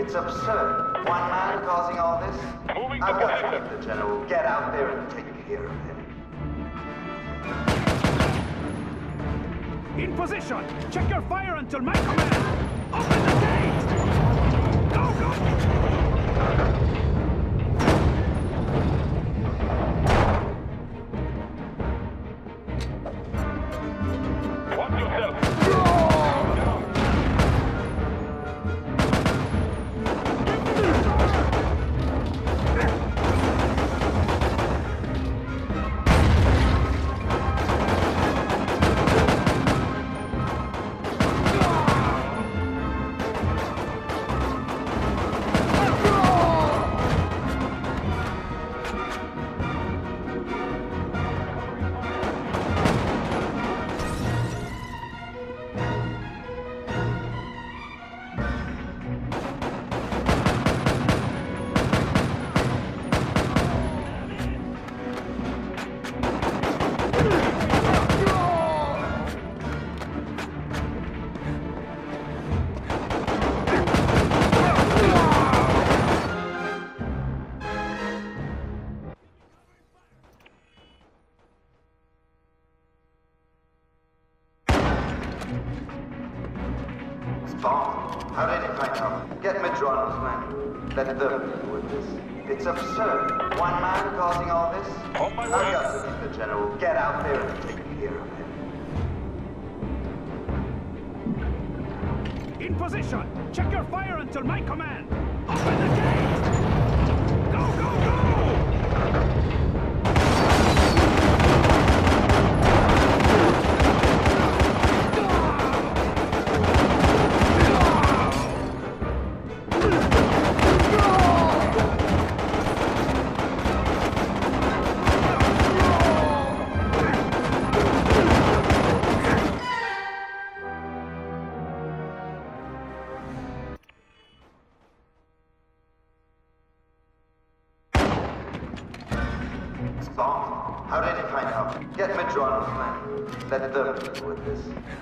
It's absurd. One man causing all this? Moving I've got to position. get the general. Get out there and take care of him. In position! Check your fire until my command! Open men. Let them deal with this. It's absurd. One man causing all this? On my I've got to get the general. Get out there and take care of him. In position! Check your fire until my command! Open the gate!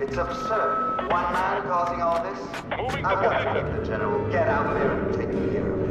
It's absurd. One man causing all this? Moving I've got to get the general. Get out there and take care of him.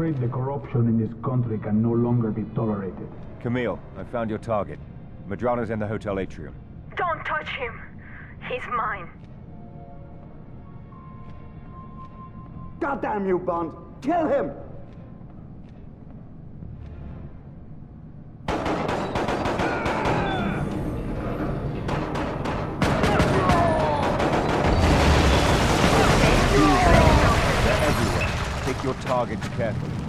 Afraid the corruption in this country can no longer be tolerated. Camille, I found your target. Medrano's in the hotel atrium. Don't touch him. He's mine. Goddamn you, Bond! Kill him! Pick your targets carefully.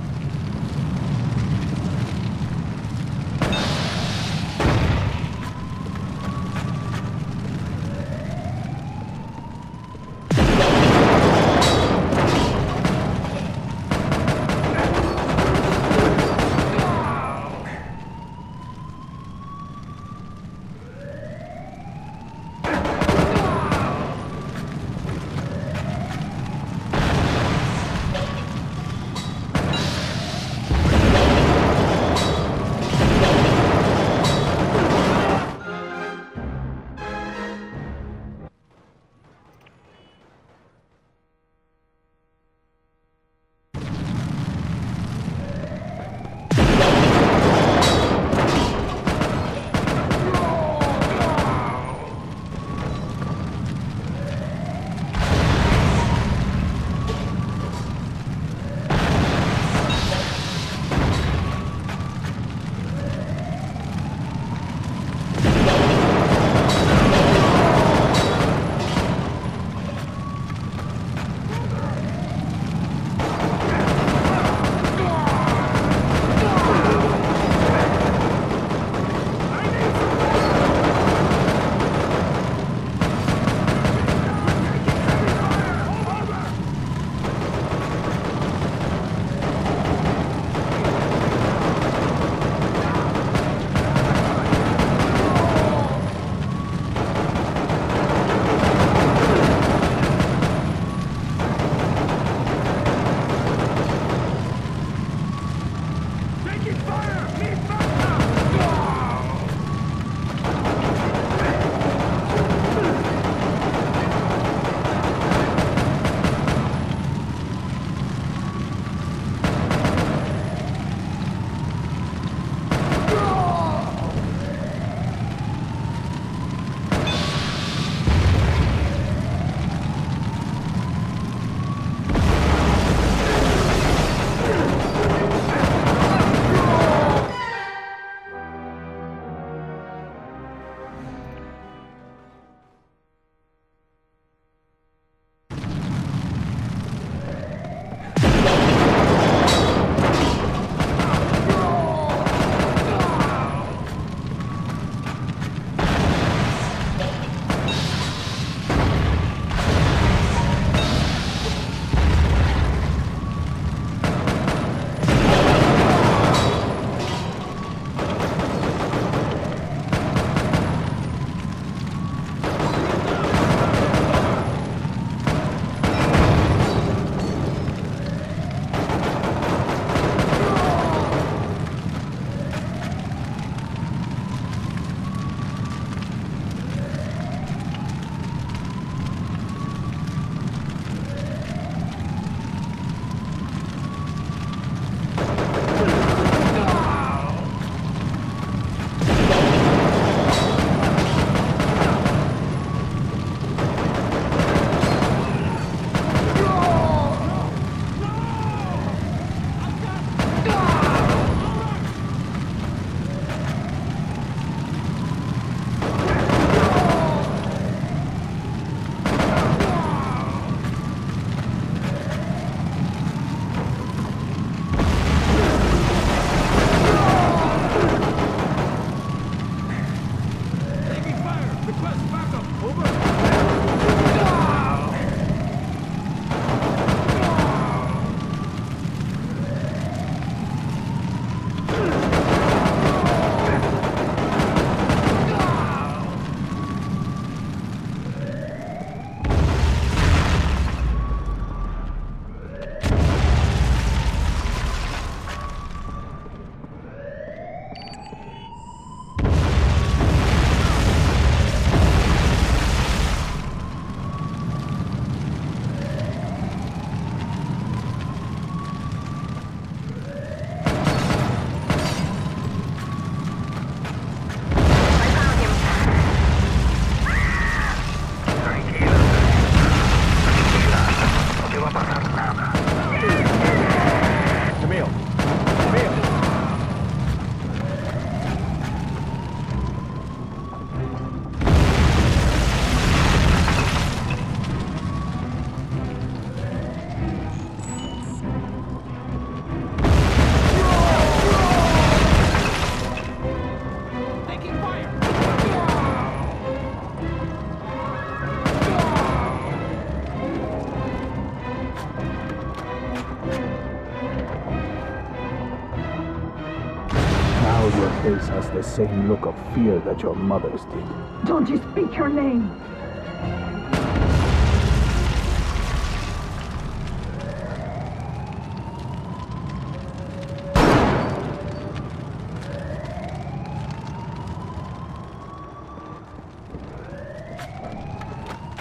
Your has the same look of fear that your mother's did. Don't you speak her name.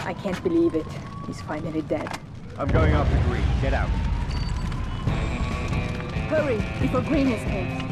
I can't believe it. He's finally dead. I'm going after Green. Get out. Hurry, before Green escapes.